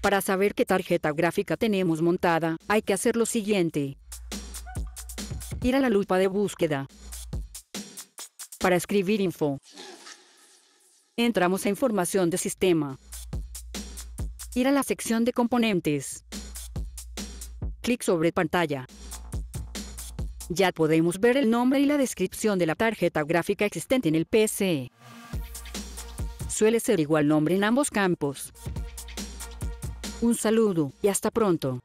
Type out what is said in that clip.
Para saber qué tarjeta gráfica tenemos montada, hay que hacer lo siguiente. Ir a la lupa de búsqueda. Para escribir info. Entramos a información de sistema. Ir a la sección de componentes. Clic sobre pantalla. Ya podemos ver el nombre y la descripción de la tarjeta gráfica existente en el PC. Suele ser igual nombre en ambos campos. Un saludo y hasta pronto.